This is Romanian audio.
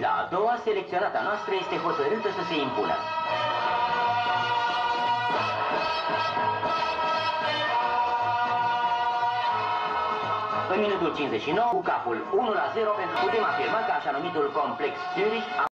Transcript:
Da, a doua, selecționata noastră este hotărâtă să se impună. În minutul 59, cu capul 1 la 0, pentru putem afirma că așa numitul complex Zurich